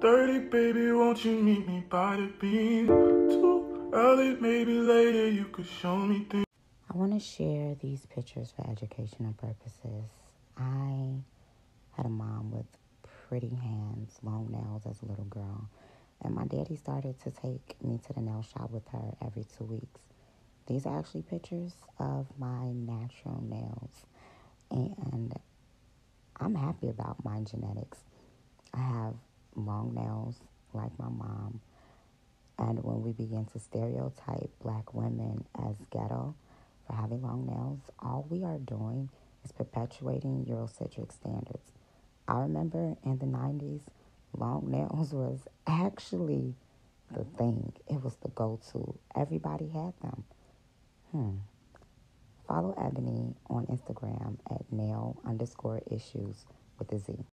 2.30, baby, won't you meet me by the beam? Too early, maybe later, you could show me things. I want to share these pictures for educational purposes. I had a mom with pretty hands, long nails as a little girl, and my daddy started to take me to the nail shop with her every two weeks. These are actually pictures of my natural nails, and I'm happy about my genetics. I have long nails like my mom, and when we begin to stereotype black women as ghetto, for having long nails, all we are doing is perpetuating Eurocentric standards. I remember in the 90s, long nails was actually the thing. It was the go-to. Everybody had them. Hmm. Follow Ebonie on Instagram at nail underscore issues with a Z.